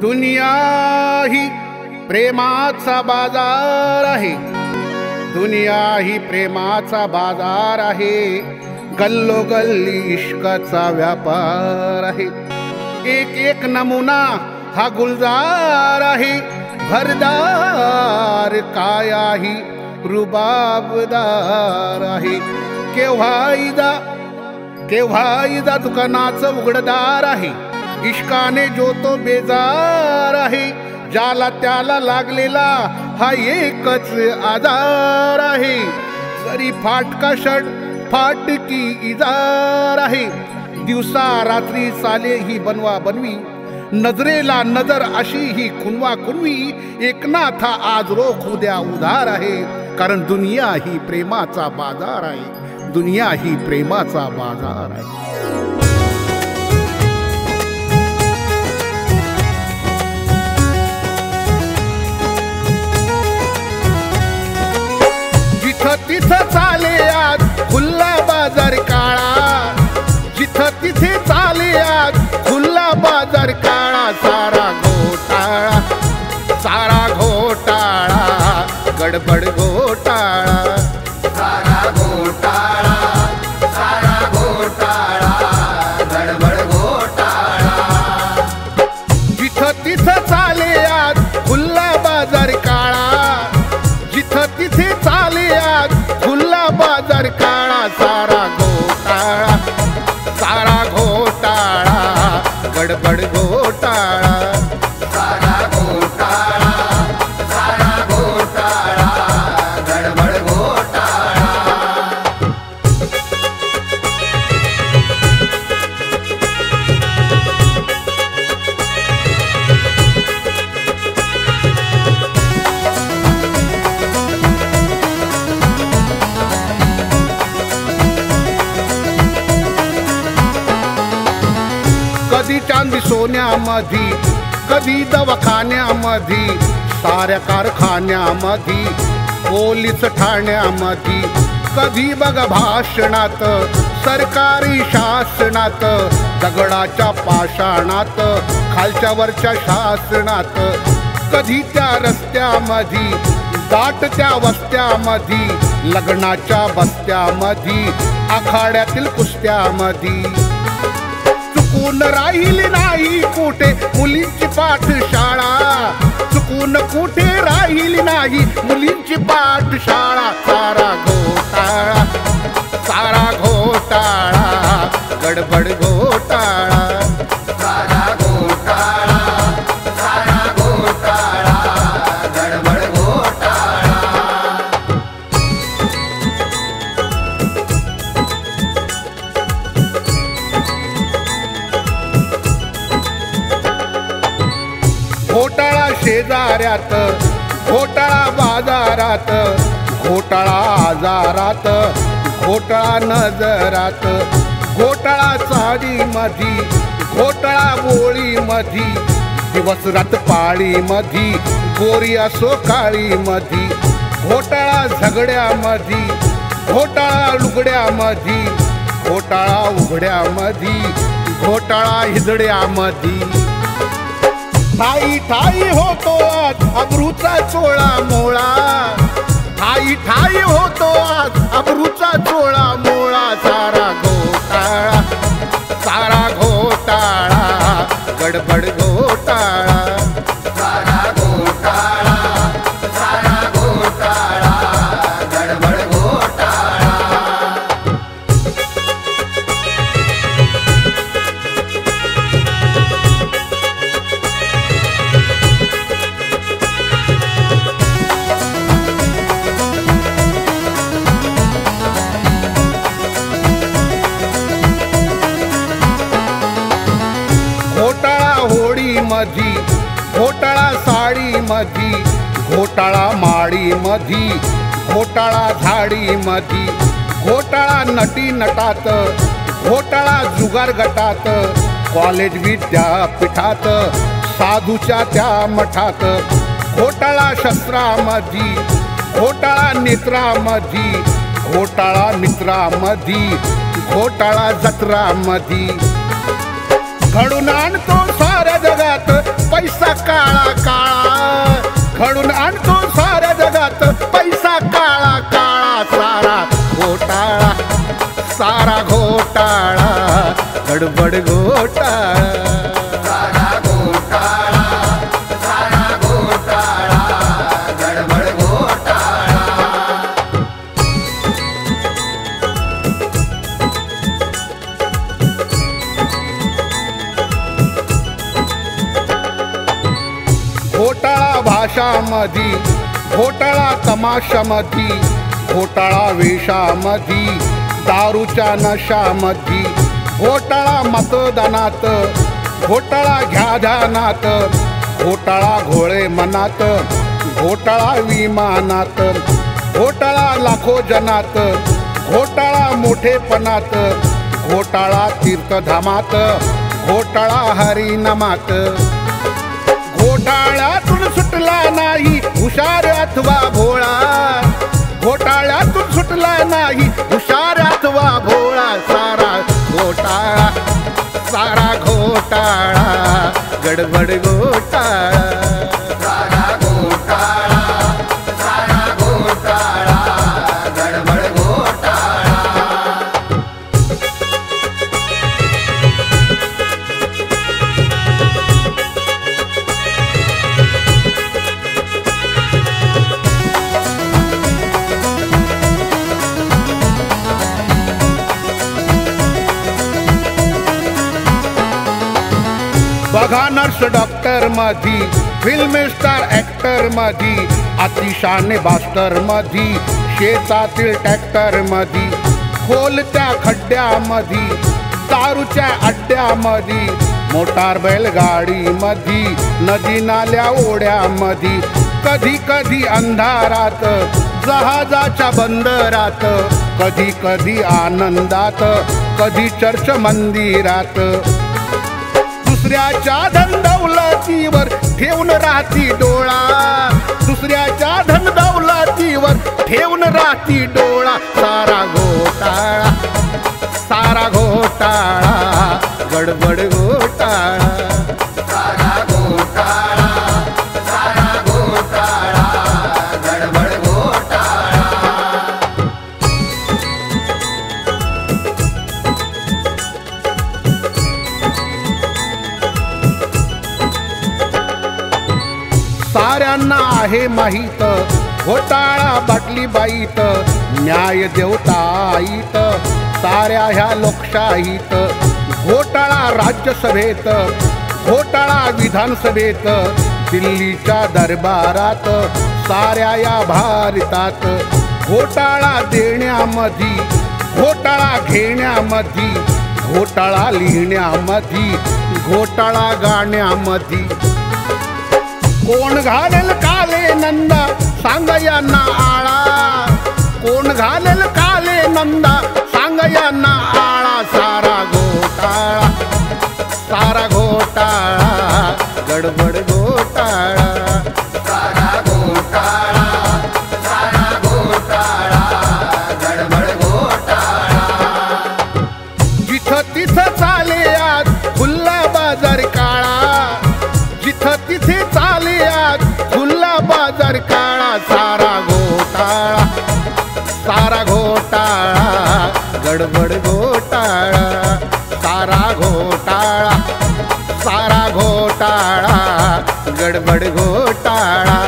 दुनिया ही प्रेमाचा बाजार आहे. दुनिया ही प्रेमाचा बाजार आहे. गल्लोगल्ली इश्काचा व्यापार आहे. एक एक नमुना हा गुलजार आहे. भरदार कायाही रुबाबदार आहे. केव्हा इदा केव्हा इदा दुकानाचं उघडदार आहे. इश्काने जो तो बेजार आहे ज्याला त्याला लागलेला हा एकच आजार आहे. जरी फाटका शर्ट फाटकी इजार आहे. दिवसा रात्री चाले ही बनवा बनवी नजरेला नजर अशी ही खुनवा खुनवी एकनाथा आज रोख उद्या उधार आहे. कारण दुनिया ही प्रेमाचा बाजार आहे. दुनिया ही प्रेमाचा बाजार आहे. जिथं तिथं चाले आज खुल्ला बाजार काळा. जिथं तिथे चाले आज खुल्ला बाजार काळा. सारा घोटाळा सारा घोटाळा गडबड गो सोन्यामधी कधी दवाखान्यामधी साऱ्या कारखान्यामधी पोलीस ठाण्यामधी कधी बघ भाषणात सरकारी शासनात दगडाच्या पाषाणात खालच्या वरच्या शासनात कधी त्या रस्त्यामधी दाट त्या वस्त्यामधी लग्नाच्या बस्त्यामधी आखाड्यातील कुस्त्यामधी. चुकून राहिली नाही कुठे? मुलींची पाठशाळा. चुकून कुठे राहिली नाही? मुलींची पाठशाळा. सारा घोटाळा. सारा घोटाळा. गडबड घोटाळा. सारा शेजाऱ्यात घोटाळा बाजारात घोटाळा आजारात घोटाळा नजरात घोटाळा चाळीमधी घोटाळा बोळीमधी दिवस रात पाळीमधी गोरी असो काळीमधी घोटाळा झगड्यामधी घोटाळा लुगड्यामधी घोटाळा उघड्यामधी घोटाळा हिजड्यामधी. ठाई ठाई होतो आज अमृता चोळा मोळा. ठाई ठाई होतो आज अमृता चोळा मोळा. सारा घोटाळा सारा घोटाळा. गडबड मधी घोटाळा साडी मधी घोटाळा माळी मधी घोटाळा झाडी मधी घोटाळा नटी नटात घोटाळा जुगार गटात कॉलेज विद्यापीठात साधूच्या त्या मठात घोटाळा शस्त्रामधी घोटाळा नेत्रामधी घोटाळा मित्रामधी घोटाळा जत्रामधी घडून आणतो जगात पैसा काळा काळा. घडून आणतो साऱ्या जगात पैसा काळा काळा सारा घोटाळा सारा घोटाळा. गडबड गोड भाषामधी घोटाळा तमाशामधी घोटाळा वेशामधी दारूच्या नशामधी घोटाळा मतदानात घोटाळा घ्या ध्यानात घोटाळा घोळे मनात घोटाळा विमानात घोटाळा लाखो जनात घोटाळा मोठेपणात घोटाळा तीर्थधामात घोटाळा हरिनामात. घोटाळ्यातून सुटला नाही हुशार अथवा भोळा. घोटाळ्यातून सुटला नाही हुशार अथवा भोळा. सारा घोटाळा सारा घोटाळा गडबड घोटाळा. बघा नर्स डॉक्टर मधी फिल्म स्टार ऍक्टर मधी अतिशाने बास्टर मधी शेतातील ट्रॅक्टर मधी खोलच्या खड्ड्यामधी दारूच्या अड्ड्यामधी मोटार बैलगाडी मधी नदी नाल्या ओढ्यामधी कधी कधी अंधारात जहाजाच्या बंदरात कधी कधी आनंदात कधी चर्च मंदिरात. दुसऱ्याच्या धनदौलतीवर ठेवून राहती डोळा. दुसऱ्याच्या धनदौलतीवर ठेवून राहती डोळा. सारा घोटाळा सारा घोटाळा गडबड साऱ्यांना आहे माहीत. घोटाळा बाटली बाईत न्याय देवता आईत. साऱ्या ह्या लोकशाहीत घोटाळा राज्यसभेत घोटाळा विधानसभेत दिल्लीच्या दरबारात साऱ्या या भारतात. घोटाळा देण्यामधी घोटाळा घेण्यामधी घोटाळा लिहिण्यामधी घोटाळा गाण्यामधी कोण घालेल काले नंदा? सांग यांना आळा. कोण घालेल काले नंदा? सांग यांना आळा. सारा घोटाळा सारा घोटाळा. गडबड गो सारा घोटाळा गडबड घोटाळा सारा घोटाळा सारा घोटाळा गडबड घोटाळा.